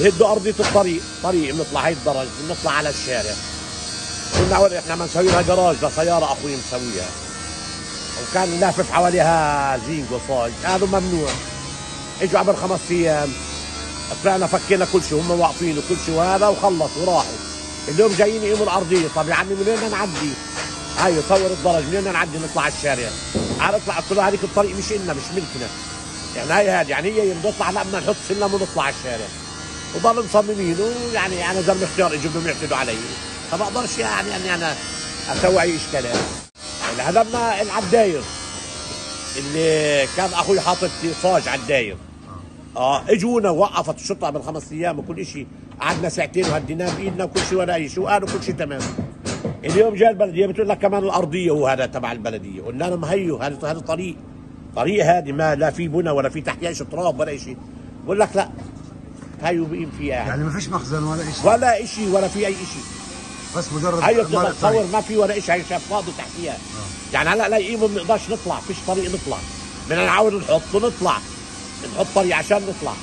بهدوا أرضية الطريق. طريق بنطلع هي الدرج بنطلع على الشارع. قلنا اول إحنا ما لها جراج؟ لسياره أخوي مسويها. وكان لافف حواليها زينج وصاج هذا ممنوع. إجوا قبل خمس أيام. طلعنا فكينا كل شيء هم واقفين وكل شيء وهذا وخلص وراحوا. اليوم جايين يقيموا الأرضية. طب يا عمي من وين نعدي؟ هاي طور الدرج من وين نعدي؟ نطلع على الشارع؟ عاد اطلع له هذيك الطريق مش إلنا مش ملكنا. يعني هاي هذه يعني هي نطلع لا بدنا نحط سلم ونطلع على الشارع. وضل مصممين ويعني أنا زلمه اختيار اجوا بدهم يعتدوا علي. فما يعني اني أنا أسوي أي اشكالات اللي هدمنا العداير. اللي كان أخوي حاطط صاج على الداير آه اجونا وقفت الشرطة قبل خمس أيام وكل شيء قعدنا ساعتين وهديناه بإيدنا وكل شيء ولا أي شيء وقالوا كل شيء تمام. اليوم جاء البلدية بتقول لك كمان الأرضية وهذا تبع البلدية. قلنا لهم هيو هذا هذا طريق. طريق هذه ما لا في بنى ولا في تحتيها تراب ولا شيء. بقول لك لا. هيو بقيم فيها يعني, يعني ما فيش مخزن ولا شيء ولا شيء ولا في أي شيء بس مجرد هيو إعمال تصور. ما في ولا شيء هي شاف فاضي تحتيها. يعني هلا لا يقيموا ما بنقدرش نطلع فيش طريق نطلع. بدنا نعاود نحط ونطلع. نحط طريق عشان نطلع.